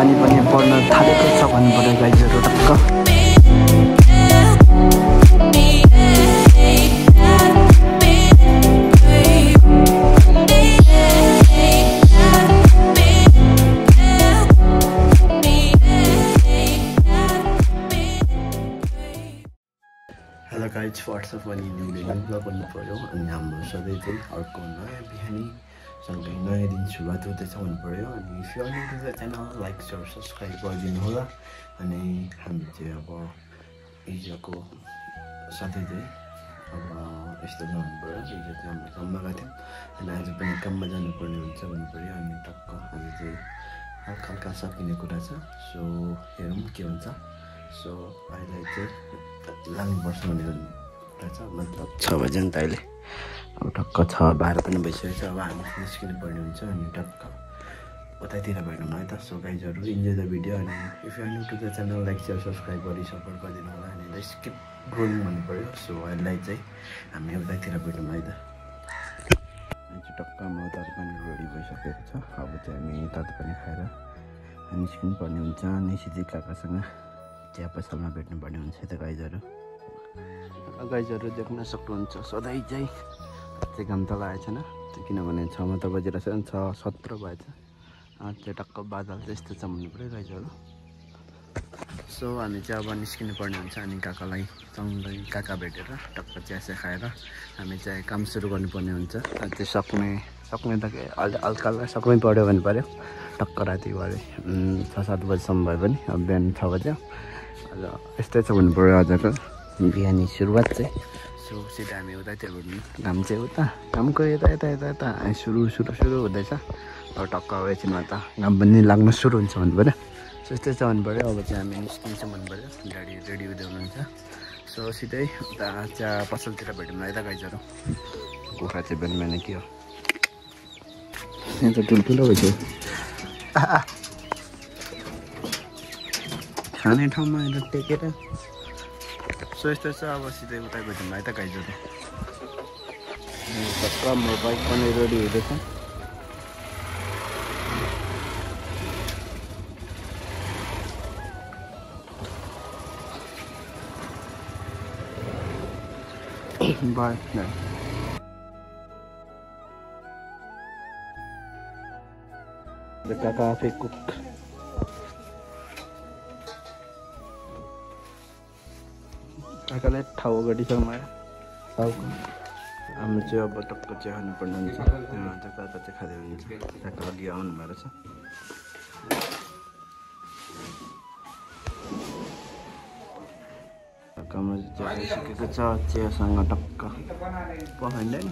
पानी पनि पर्न थालेको छ भन्नुपर्दा गाइजहरू रोटक्क हेलो गाइज वाट्सएप पनि न्यू ब्लग गर्नु पऱ्यो अनि हाम्रो सधैँ चाहिँ अर्को नयाँ बिहानी सँगै नयाँ दिन सुरुवात हुँदैछ भन्नु पऱ्यो अनि if the channel like share subscribe गरिदिनु होला। अनि हामी चाहिँ अब हिजोको साथै चाहिँ अब यस्तो गर्नु पऱ्यो हिजो चाहिँ हाम्रो काममा गएको थियौँ। अनि आज पनि काममा जानुपर्ने हुन्छ भन्नु पऱ्यो अनि टक्क हामी चाहिँ हल्का हल्का सकिने कुरा छ। सो हेरौँ के हुन्छ। सो अहिले चाहिँ लानुपर्छ भन्ने कुरा छ। मतलब छ बजे नि त अहिले। अब टक्क छ बाह्र पनि भइसकेको छ। अब हामी निस्किनु पर्ने हुन्छ अनि टक्क उतैतिर भेटौँ है त सो गाइजहरू इन्जोय द भिडियो अनि if you new to the channel like share subscribe गरी सपोर्ट गरिदिनु होला अनि यसलाई स्किप ग्रोइङ भन्नु पऱ्यो। सो अहिलेलाई चाहिँ हामी उतैतिर भेटौँ है त। टक्क म तातो पानी रेडी भइसकेको छ। अब चाहिँ हामी तातो पानी खाएर निस्किनु पर्ने हुन्छ अनि सिधै काकासँग चिया पसलमा भेट्नुपर्ने हुन्छ त गाइजहरू। गाइजहरू देख्न सक्नुहुन्छ। सधैँ चाहिँ चाहिँ घाम त लागेको छैन। त्यो किनभने छ मात्र बजिरहेको छ छ सत्र भएछ। चाहिँ टक्क बादल चाहिँ यस्तो छ भन्नु पऱ्यो गाइजहरू सो हामी चाहिँ अब निस्किनु पर्ने हुन्छ अनि काकालाई सँगै काका भेटेर टक्क चिया खाएर हामी चाहिँ काम सुरु गर्नुपर्ने हुन्छ। त्यो सक्ने सक्ने त अलि हल्का सक्नै पऱ्यो भने पऱ्यो। टक्क राति भरे छ सात बजीसम्म भयो भने अब बिहान छ बज्यो। यस्तै छ भन्नु पऱ्यो आजको बिहानी सुरुवात चाहिँ। सो सिधा हामी उतातिर भेट्नु घाम चाहिँ उता घामको यता यता यता यता। सुरु सुरु सुरु हुँदैछ। अब टक्क एकछिनमा त घाम पनि लाग्न सुरु हुन्छ भन्नु पऱ्यो सो यस्तै छ भन्नु पऱ्यो अब चाहिँ हामी निस्किन्छौँ भन्नु पऱ्यो गाडी रेडी हुँदै हुनुहुन्छ। सो सिधै उता चिया पसलतिर भेटौँ है त गाइजहरू कुखुरा चाहिँ बिहान बिहान के हो? यहाँ त ठुल्ठुलो भइसक्यो। खाने ठाउँमा अहिले टेकेर सो यस्तो छ अब सिधै उता भेटौँ है त गाइजहरू टक्क म बाइक पनि रेडी हुँदैछ Bye. No. The cafe cook. ठाउँ गरिसक्नु टाउको हामी चाहिँ अब टक्क चाहिँ खानुपर्ने हुन्छ। त्यो काका चाहिँ खाँदै हुनुहुन्छ काका अघि आउनु भएको छ। काकामा चाहिँ आइसकेको छ चियासँग टक्क। पखाइँदैन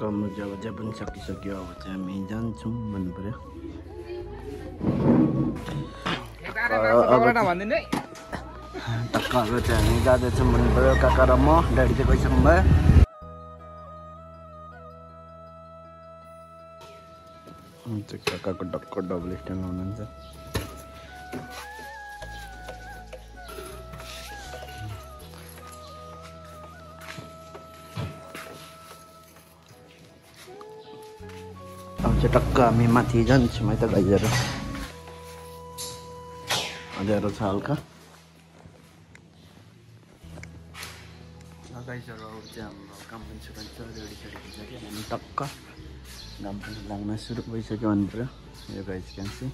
कम जब जब पनि सकिसक्यो अब चाहिँ हामी जान्छौँ भन्नु पऱ्यो टक्क अब चाहिँ हामी जाँदैछौँ भन्नु पऱ्यो काका र म ड्याडी चाहिँ गइसक्नु भयो। काकाको डक्क डबल स्ट्यान्ड हुनुहुन्छ अब चाहिँ टक्क हामी माथि जान्छौँ है त गाइजहरू अँध्यारो छ हल्का गाइजहरू अब चाहिँ हाम्रो काम पनि सुरु रेडी सेडी भइसक्यो हामी टक्क घाम पनि लाग्न सुरु भइसक्यो पऱ्यो यो गाइज क्यान्सी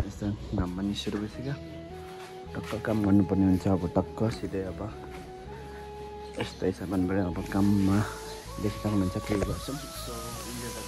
यस्तो घाम पनि सुरु भइसक्यो टक्क काम गर्नुपर्ने हुन्छ अब टक्क सिधै अब यस्तै छ पऱ्यो अब काममा देखिसक्नुहुन्छ के गर्छौँ सो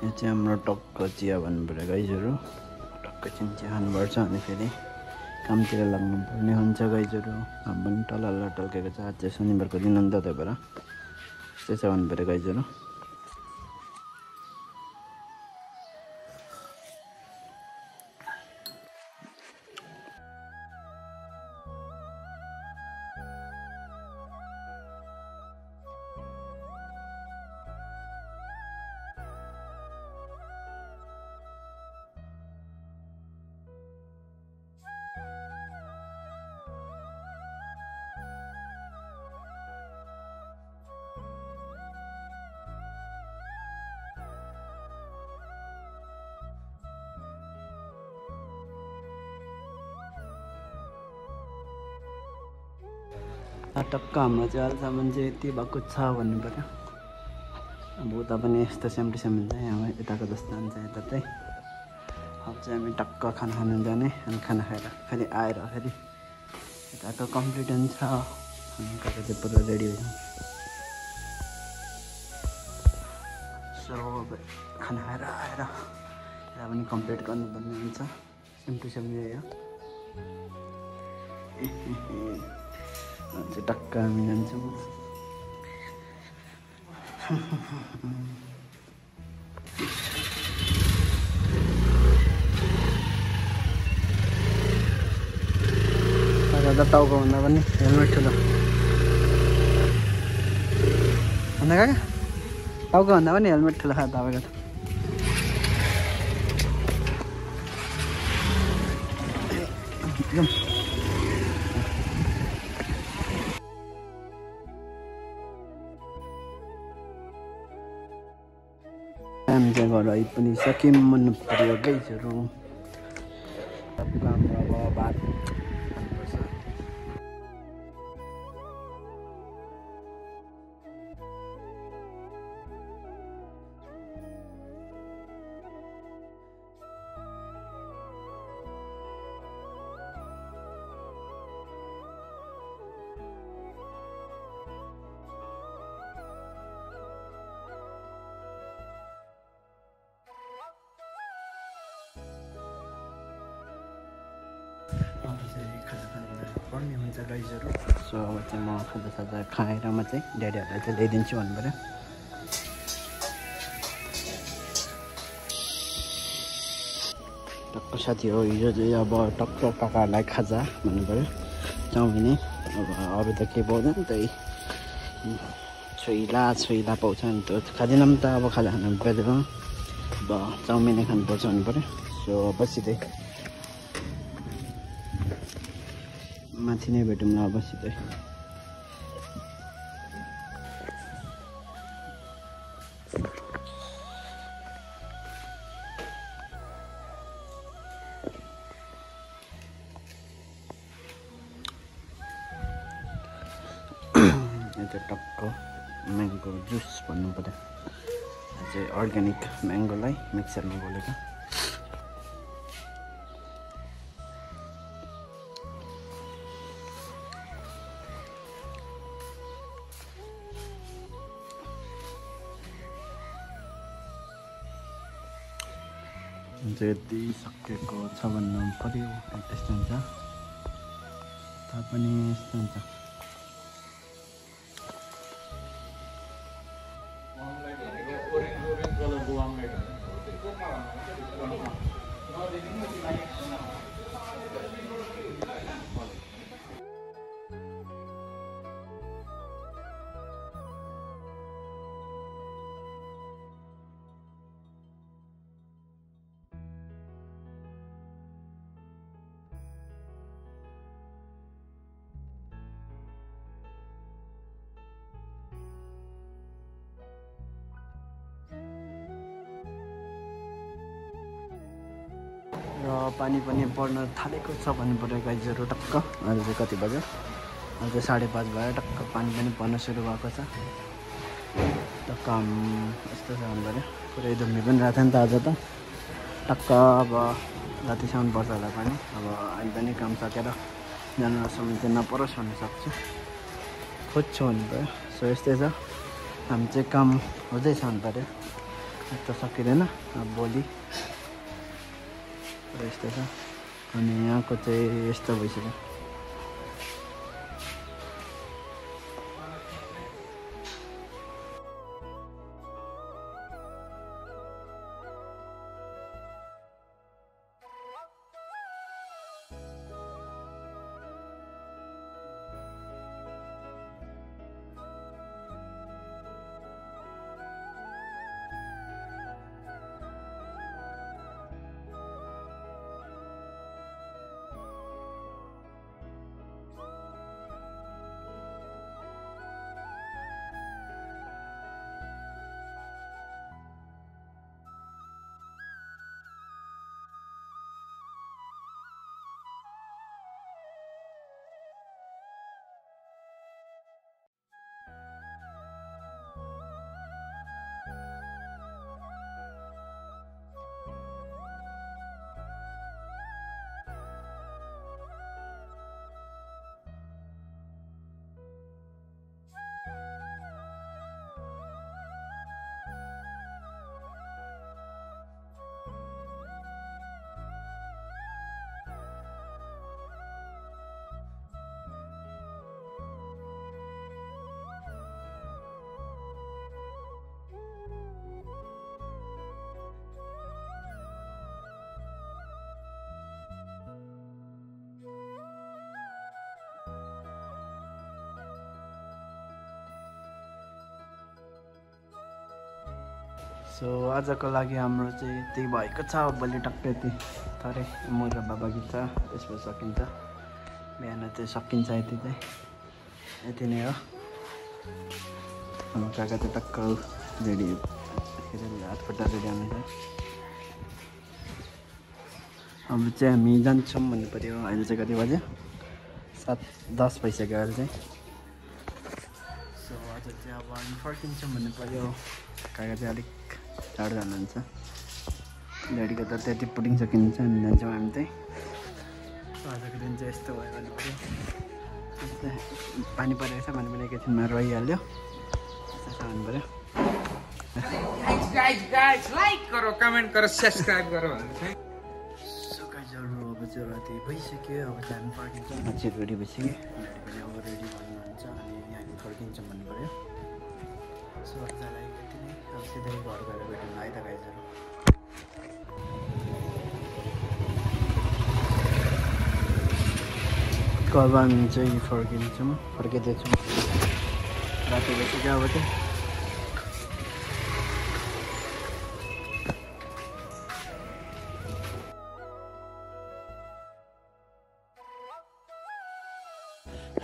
यो चाहिँ हाम्रो टक्क चिया भन्नु पऱ्यो गाइजहरू टक्क चाहिँ चिया खानुपर्छ अनि फेरि कामतिर लाग्नुपर्ने हुन्छ गाइजहरू अब पनि टल्ल टल्केको छ आज शनिबारको दिन अन्त त्यही भएर। यस्तै छ भन्नु पऱ्यो गाइजहरू टक्क हाम्रो चाहिँ अहिलेसम्म चाहिँ यति भएको छ भन्नु पऱ्यो। अब उता पनि यस्तो सेम टु सेम हुन्छ यहाँ यताको जस्तो हुन्छ यता चाहिँ। अब चाहिँ हामी टक्क खाना खानु जाने अनि खाना खाएर फेरि आएर फेरि यताको कम्प्लिट हुन्छ। अनि कता चाहिँ पुरा रेडी हुन्छ। सो अब खाना खाएर आएर यता पनि कम्प्लिट गर्नुपर्ने हुन्छ। सेम टु सेम यो चाहिँ टक्क हामी जान्छौँ टाउको भन्दा पनि हेलमेट ठुलो भन्दा काका टाउको भन्दा पनि हेलमेट ठुलो खा तपाईँको त। एकदम। हामी चाहिँ घर पनि सक्यौँ मन पऱ्यो गाइजहरू चाहिँ सो अब चाहिँ म खाजा साजा खाएर म चाहिँ ड्याडीहरूलाई चाहिँ ल्याइदिन्छु भन्नु पऱ्यो टक्क साथी हो हिजो चाहिँ अब टक्क काकाहरूलाई खाजा भन्नु पऱ्यो चाउमिनै अब अरू त के पाउँदैन त्यही छोइला छोइला पाउँछ नि त। खाँदैन त अब खाजा खानु पर्दैन अब चाउमिनै खानुपर्छ भन्नु पऱ्यो सो बसिँदै माथि नै भेटौँला अब सिधै टक्क म्याङ्गो जुस भन्नु पऱ्यो चाहिँ अर्ग्यानिक म्याङ्गोलाई मिक्सरमा बोलेको चाहिँ यति छ भन्नु पऱ्यो त्यस्तो हुन्छ तापनि यस्तो हुन्छ पानी पनि पर्न थालेको छ भन्नु पऱ्यो गाइजहरू टक्क। अहिले चाहिँ कति बज्यो? चाहिँ साढे पाँच भयो टक्क पानी पनि पर्न सुरु भएको छ। टक्क यस्तो छ पऱ्यो। पुरै धुम्मी पनि रहेको नि त आज त। टक्क अब जतिसम्म पर्छ होला पानी। अब अहिले पनि काम सकेर जानुसम्म चाहिँ नपरोस् भन्नु सक्छु। खोज्छु भन्नु पऱ्यो। सो यस्तै छ। हामी चाहिँ काम हुँदैछ भन्नु पऱ्यो। त सकिँदैन। अब भोलि र यस्तो छ अनि यहाँको चाहिँ यस्तो भइसक्यो सो आजको लागि हाम्रो चाहिँ त्यही भएको छ भोलि टक्कै यति थरै म र बाबा गीत छ त्यसपछि सकिन्छ। बिहान चाहिँ सकिन्छ यति चाहिँ। यति नै हो। हाम्रो काका चाहिँ टक्क रेडी हातखुट्टा रेडी हुनुहुन्छ अब चाहिँ हामी जान्छौँ भन्नु पऱ्यो। अहिले चाहिँ कति बज्यो? सात दस भइसक्यो अहिले चाहिँ। सो आज चाहिँ अब हामी फर्किन्छौँ भन्नु पऱ्यो। काका चाहिँ अलिक टाढो जानुहुन्छ ड्याडीको त त्यति पुटिङ सकिन्छ अनि जान्छौँ हामी चाहिँ आजको दिन चाहिँ यस्तो भयो त्यस्तै पानी परेको छ भने पनि एकैछिनमा रहिहाल्यो भन्नु पऱ्यो guys guys guys like subscribe अब चाहिँ राति भइसक्यो अब चाहिँ हामी फर्किन्छौँ। मान्छे रेडी भइसक्यो। ड्याडी पनि अब रेडी भन्नुहुन्छ अनि हामी फर्किन्छौँ भन्नु पऱ्यो। सो यति नै। अब सिधै घर गएर भेटौँ है त गाइजहरू। हामी चाहिँ फर्किन्छौँ। फर्किँदैछौँ। राति भइसक्यो अब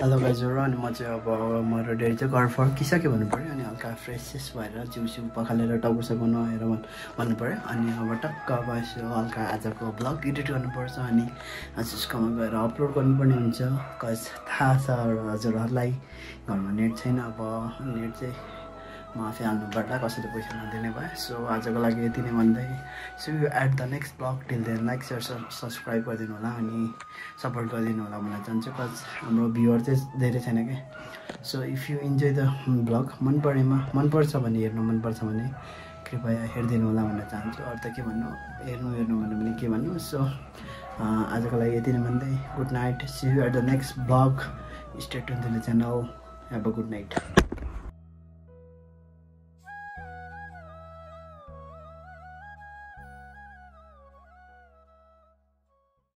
हेलो गाइजहरू अनि म चाहिँ अब म र डेरी चाहिँ घर फर्किसक्यो भन्नु पऱ्यो अनि हल्का फ्रेस सेस भएर जिउ सिउ पखालेर टाउको साउको नुहाएर भन् भन्नु पऱ्यो अनि अब टक्क अब यसो हल्का आजको ब्लग एडिट गर्नुपर्छ अनि हजुरकोमा गएर अपलोड गर्नुपर्ने हुन्छ। कज थाहा छ हजुरहरूलाई घरमा नेट छैन अब नेट चाहिँ हाल्नुपर्दा कसैले पैसा नदिने भए। सो आजको लागि यति नै भन्दै so you at the next vlog till then like share subscribe गरिदिनु होला अनि सपोर्ट गरिदिनु होला भन्न चाहन्छु कज हाम्रो भ्युवर चाहिँ धेरै छैन क्या so if you enjoy the vlog मन परेमा मनपर्छ भने हेर्नु मनपर्छ भने कृपया हेरिदिनु होला भन्न चाहन्छु। अरू त के भन्नु? हेर्नु हेर्नु भन्नु भने के भन्नु? सो आजको लागि यति नै भन्दै। Good night see you at the next vlog stay tuned to the channel have a good night